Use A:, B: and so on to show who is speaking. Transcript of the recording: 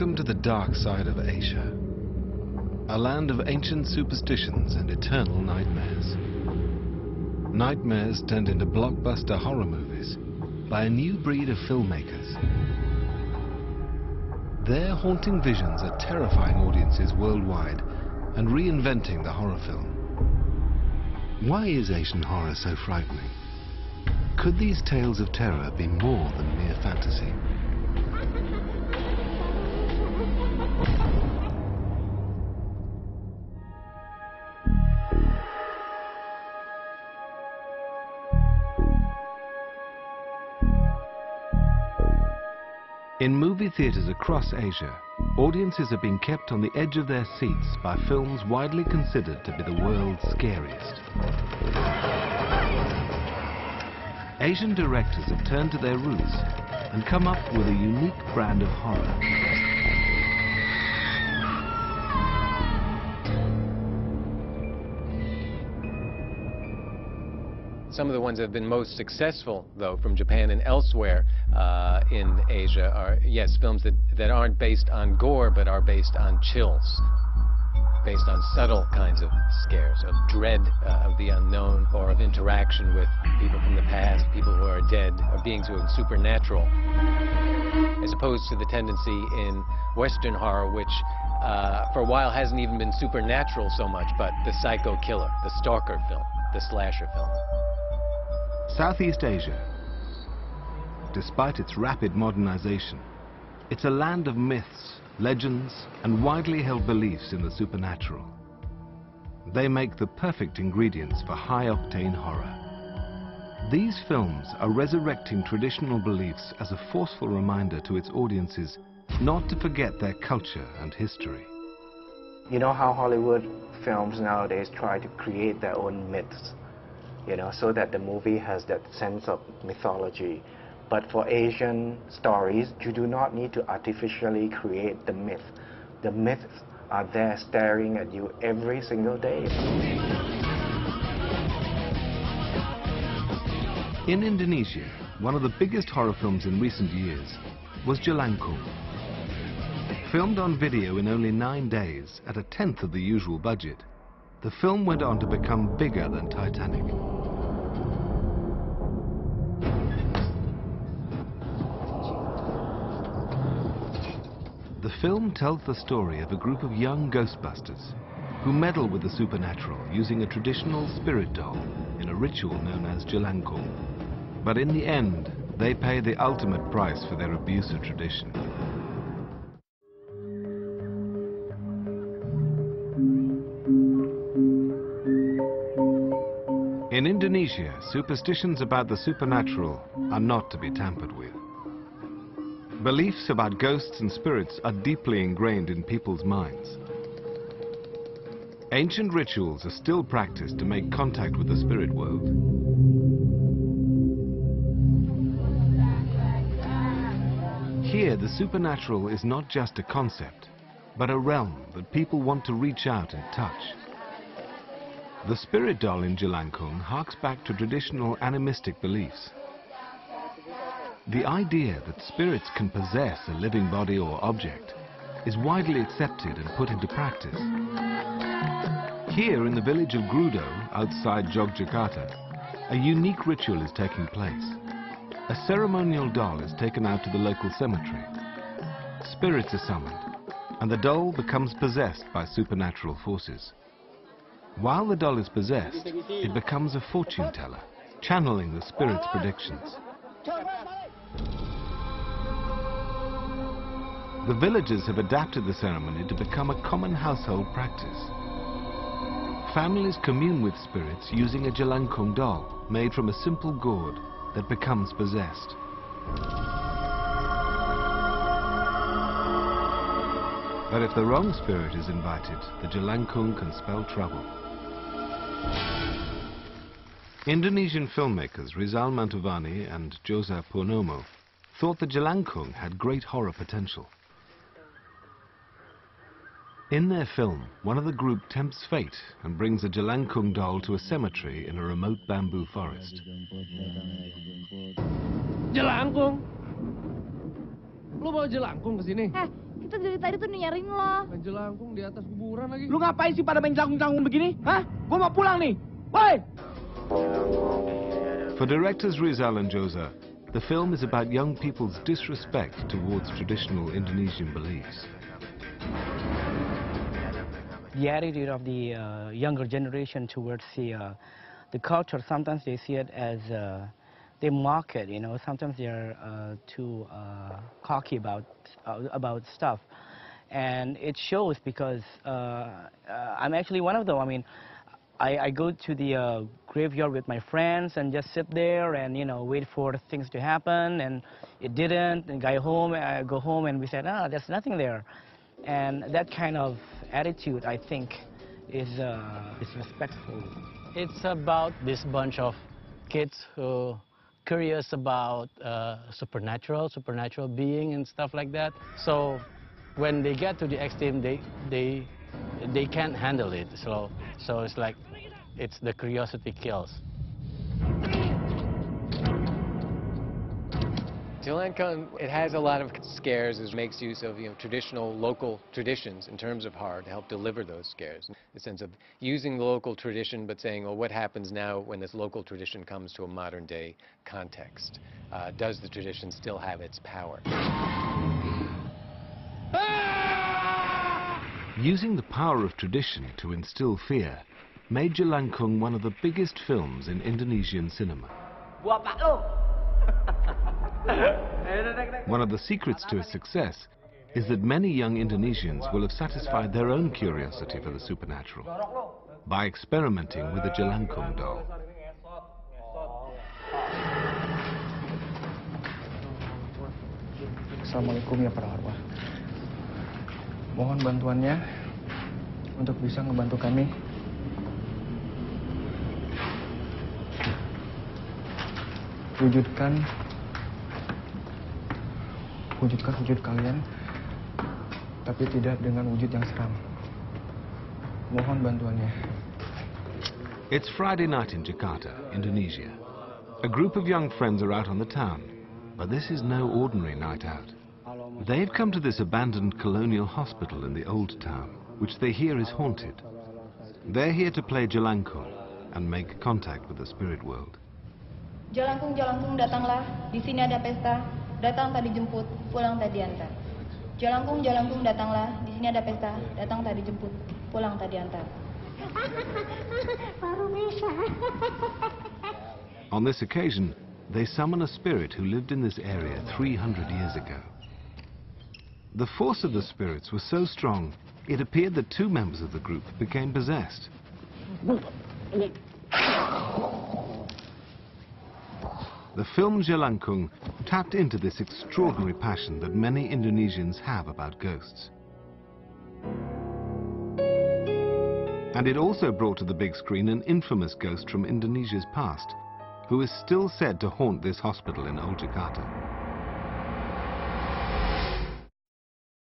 A: Welcome to the dark side of Asia, a land of ancient superstitions and eternal nightmares. Nightmares turned into blockbuster horror movies by a new breed of filmmakers. Their haunting visions are terrifying audiences worldwide and reinventing the horror film. Why is Asian horror so frightening? Could these tales of terror be more than mere fantasy? In movie theaters across Asia, audiences are being kept on the edge of their seats by films widely considered to be the world's scariest. Asian directors have turned to their roots and come up with a unique brand of horror.
B: Some of the ones that have been most successful, though, from Japan and elsewhere uh, in Asia are, yes, films that, that aren't based on gore, but are based on chills, based on subtle kinds of scares, of dread uh, of the unknown, or of interaction with people from the past, people who are dead, or beings who are supernatural, as opposed to the tendency in Western horror, which uh, for a while hasn't even been supernatural so much, but the psycho killer, the stalker film, the slasher film.
A: Southeast Asia, despite its rapid modernization, it's a land of myths, legends, and widely held beliefs in the supernatural. They make the perfect ingredients for high-octane horror. These films are resurrecting traditional beliefs as a forceful reminder to its audiences not to forget their culture and history.
C: You know how Hollywood films nowadays try to create their own myths you know, so that the movie has that sense of mythology. But for Asian stories, you do not need to artificially create the myth. The myths are there staring at you every single day.
A: In Indonesia, one of the biggest horror films in recent years was Jelangkung. Filmed on video in only nine days at a tenth of the usual budget, the film went on to become bigger than Titanic. The film tells the story of a group of young Ghostbusters who meddle with the supernatural using a traditional spirit doll in a ritual known as Jelangkung. But in the end, they pay the ultimate price for their abuse of tradition. Indonesia, superstitions about the supernatural are not to be tampered with. Beliefs about ghosts and spirits are deeply ingrained in people's minds. Ancient rituals are still practiced to make contact with the spirit world. Here, the supernatural is not just a concept, but a realm that people want to reach out and touch. The spirit doll in Jelangkung harks back to traditional animistic beliefs. The idea that spirits can possess a living body or object is widely accepted and put into practice. Here in the village of Grudo, outside Jogjakarta, a unique ritual is taking place. A ceremonial doll is taken out to the local cemetery. Spirits are summoned, and the doll becomes possessed by supernatural forces. While the doll is possessed, it becomes a fortune teller, channeling the spirit's predictions. The villagers have adapted the ceremony to become a common household practice. Families commune with spirits using a Jelangkung doll made from a simple gourd that becomes possessed. But if the wrong spirit is invited, the Jelangkung can spell trouble. Indonesian filmmakers Rizal Mantovani and Jose Poernomo thought the Jelangkung had great horror potential. In their film, one of the group tempts fate and brings a Jelangkung doll to a cemetery in a remote bamboo forest.
D: Jelangkung? Lu bawa jelangkung ke sini?
E: Eh,
D: Kita dari tadi tuh nyariin lo.
E: Main jelangkung di atas kuburan lagi.
F: Lu ngapain sih pada main canggung-canggung begini? Hah? Gua mau pulang nih. Woi!
A: For directors Rizal and Joza, the film is about young people's disrespect towards traditional Indonesian beliefs.
G: the attitude of the uh, younger generation towards the uh, the culture. Sometimes they see it as uh, they mock it. You know, sometimes they're uh, too uh, cocky about uh, about stuff, and it shows because I'm actually one of them. I mean. I, I go to the graveyard with my friends and just sit there and you know wait for things to happen and it didn't and go home I go home and we said ah there's nothing there and that kind of attitude, I think, is, uh, is respectful.
H: It's about this bunch of kids who curious about uh, supernatural, supernatural being and stuff like that. So when they get to the extreme, they, they, they can't handle it. So, so it's like, it's the curiosity kills.
B: Jelangkung, it has a lot of scares. It makes use of you know, traditional local traditions in terms of horror to help deliver those scares. The sense of using the local tradition but saying, well, what happens now when this local tradition comes to a modern day context? Uh, does the tradition still have its power?
A: Using the power of tradition to instill fear made Jelangkung one of the biggest films in Indonesian cinema. One of the secrets to its success is that many young Indonesians will have satisfied their own curiosity for the supernatural by experimenting with the Jelangkung doll.
F: Assalamualaikum ya para arwah. Mohon bantuannya untuk bisa membantu kami wujudkan wujudkan wujud kalian, tapi tidak dengan wujud yang seram. Mohon bantuannya.
A: It's Friday night in Jakarta, Indonesia. A group of young friends are out on the town, but this is no ordinary night out. They've come to this abandoned colonial hospital in the old town, which they hear is haunted. They're here to play Jelangkung and make contact with the spirit world.
D: Jelangkung, Jelangkung, datanglah. Di sini ada pesta. Datang tadi jemput, pulang tadi antar. Jalangkung, jalangkung datanglah. Di sini ada pesta. Datang tadi jemput, pulang tadi antar.
A: On this occasion, they summon a spirit who lived in this area 300 years ago. The force of the spirits was so strong, it appeared that two members of the group became possessed. The film Jelangkung tapped into this extraordinary passion that many Indonesians have about ghosts. And it also brought to the big screen an infamous ghost from Indonesia's past, who is still said to haunt this hospital in Old Jakarta.